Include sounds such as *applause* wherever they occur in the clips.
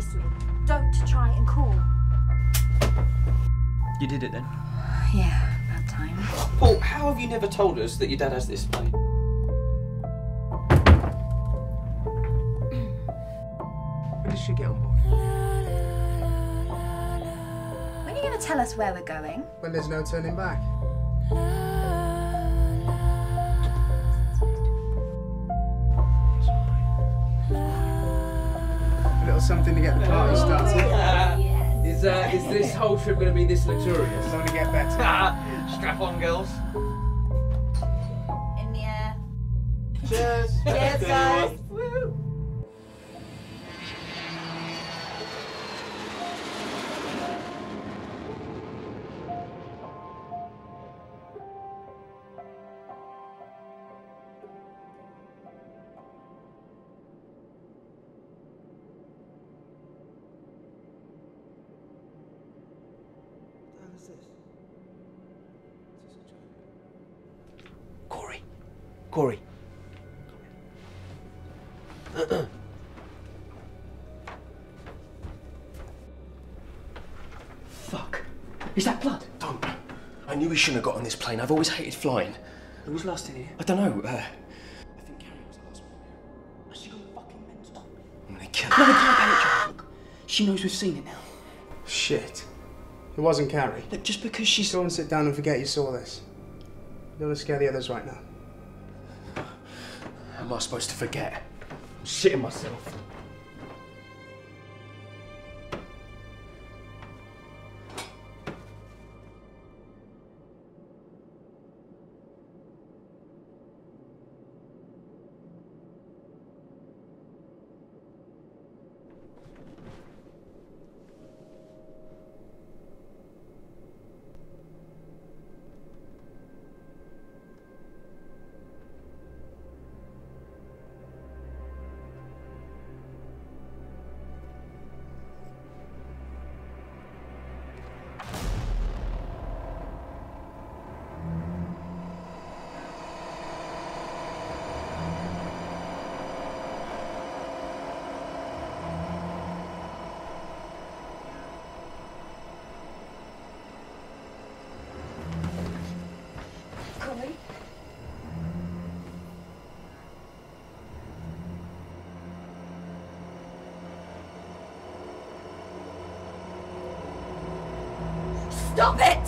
seriously. Don't try and call. You did it then? *sighs* Yeah, about time. Paul, how have you never told us that your dad has this plane? When does she get on board? When are you going to tell us where we're going? When there's no turning back. A something to get the party started. Is uh, is this whole trip going to be this luxurious? It's only get better. *laughs* Strap on, girls. In the air. Cheers. Cheers, guys. Corey. Fuck. Is that blood? Don't. I knew we shouldn't have got on this plane. I've always hated flying. Who was last in here? I don't know. Uh, I think Carrie was the last one. Has she gone fucking mental? I'm gonna kill No, her. we can't panic, Charles. Look, she knows we've seen it now. Shit. It wasn't Carrie. Look, just because she's. Go and sit down and forget you saw this. You don't want to scare the others right now. Am I supposed to forget? I'm shitting myself. Stop it!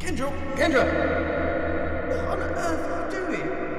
Kendra! Kendra! What on earth are you doing?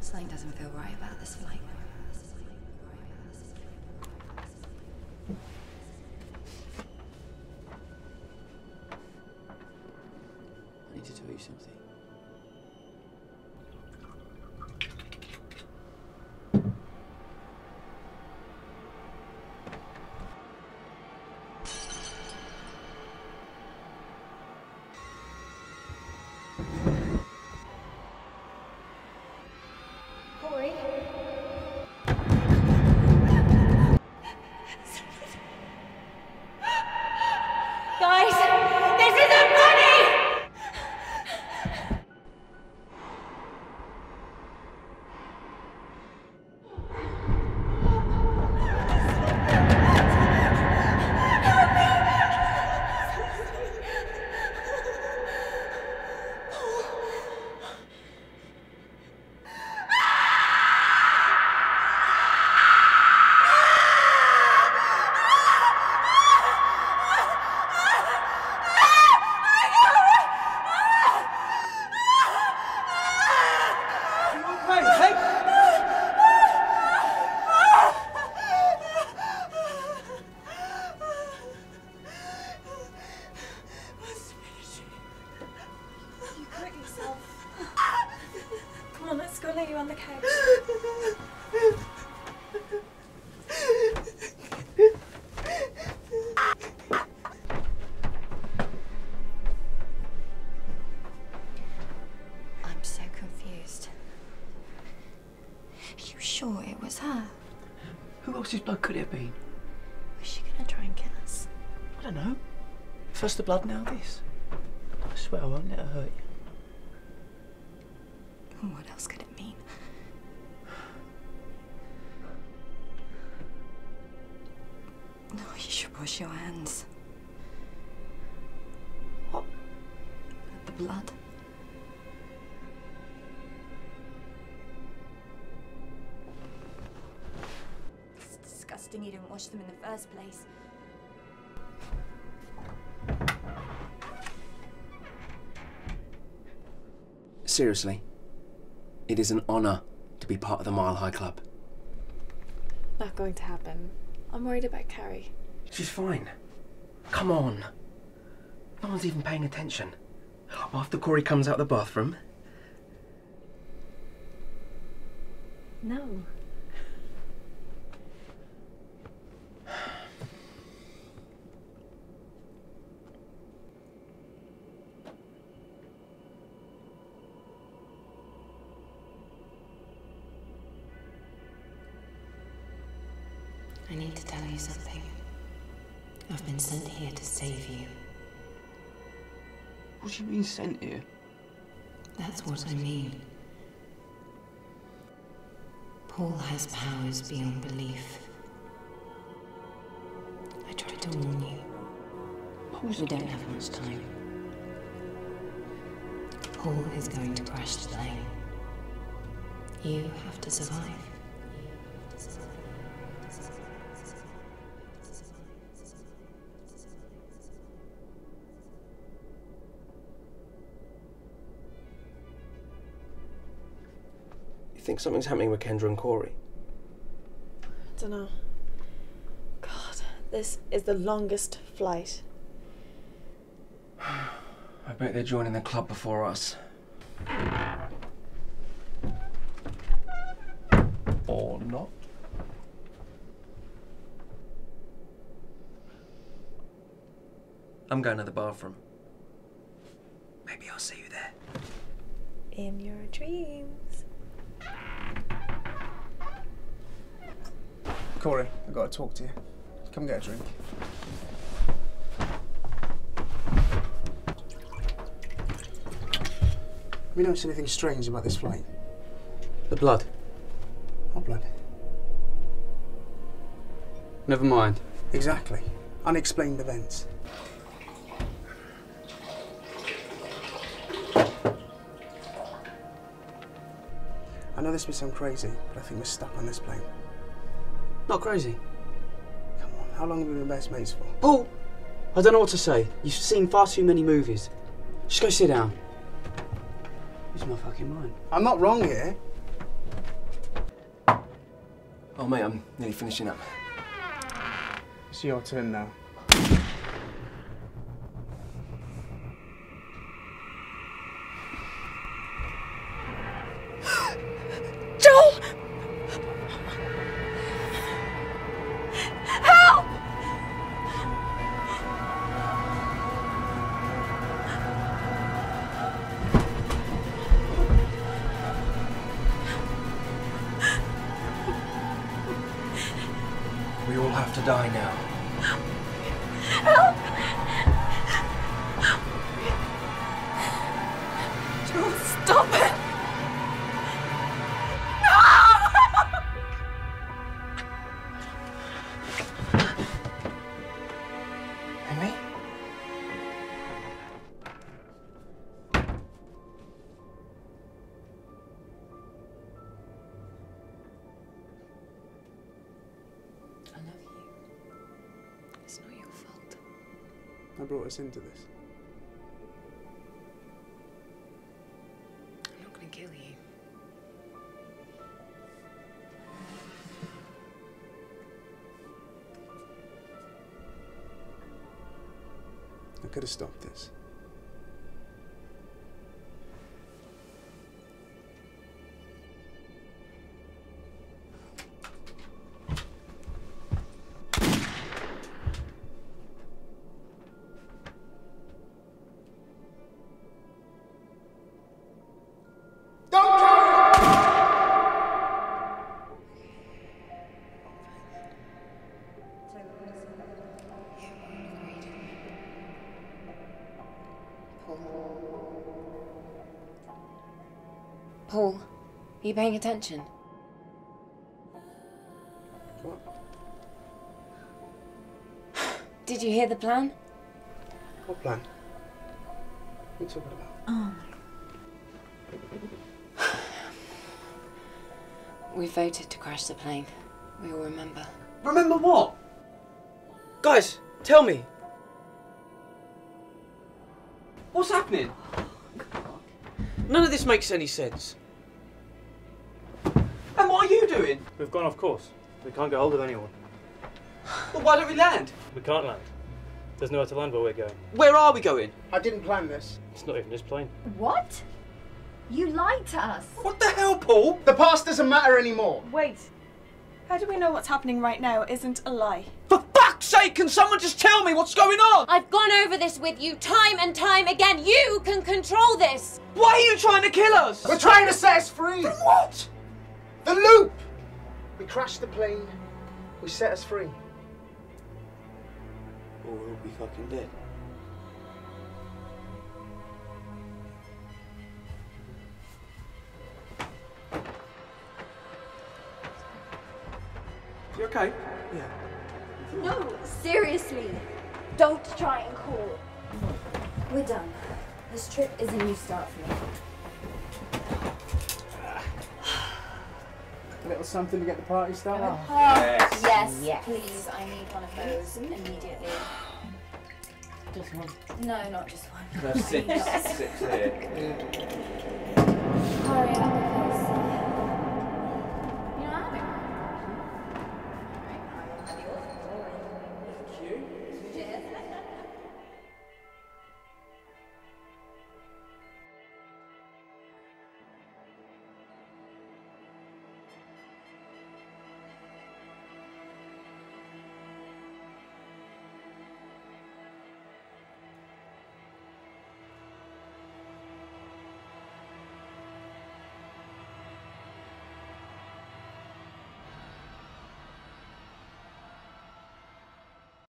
Something doesn't feel right about this flight. Could it have been? Was she gonna try and kill us? I don't know. First the blood, now this. I swear I won't let her hurt you. What else could it mean? No, you should wash your hands. What? The blood. Wash them in the first place. Seriously, it is an honour to be part of the Mile High Club. Not going to happen. I'm worried about Carrie. She's fine. Come on. No one's even paying attention. After Corey comes out of the bathroom, No. You something. I've been sent here to save you. What do you mean sent here? That's what I mean. Paul has powers beyond belief. I tried to warn you. We don't have much time. Paul is going to crash the plane. You have to survive. You think something's happening with Kendra and Corey? I don't know. God, this is the longest flight. *sighs* I bet they're joining the club before us. Or not. I'm going to the bathroom. Maybe I'll see you there. In your dreams. Corey, I've got to talk to you. Come get a drink. Have you noticed anything strange about this flight? The blood. What blood? Never mind. Exactly. Unexplained events. I know this may sound crazy, but I think we're stuck on this plane. Not crazy. Come on, how long have we been best mates for? Paul! I don't know what to say. You've seen far too many movies. Just go sit down. Lose my fucking mind. I'm not wrong here. Oh, mate, I'm nearly finishing up. It's your turn now. Die now. I brought us into this. I'm not going to kill you. I could have stopped this. Paul, are you paying attention? What? Did you hear the plan? What plan? What are you talking about? Oh. We voted to crash the plane. We all remember. Remember what? Guys, tell me. What's happening? None of this makes any sense. And what are you doing? We've gone off course. We can't get hold of anyone. Well, why don't we land? We can't land. There's nowhere to land where we're going. Where are we going? I didn't plan this. It's not even this plane. What? You lied to us. What the hell, Paul? The past doesn't matter anymore. Wait. How do we know what's happening right now isn't a lie? For fuck's sake, can someone just tell me what's going on? I've gone over this with you time and time again. You can control this. Why are you trying to kill us? We're trying to set us free. From what? The loop. We crashed the plane. We set us free. Or we'll be fucking dead. You okay? Yeah. No, seriously. Don't try and call. We're done. This trip is a new start for me. A little something to get the party started. Oh. Yes. yes. yes. please. I need one of those immediately. Just one. No, not just one. There's six, *laughs* six here. Hurry up.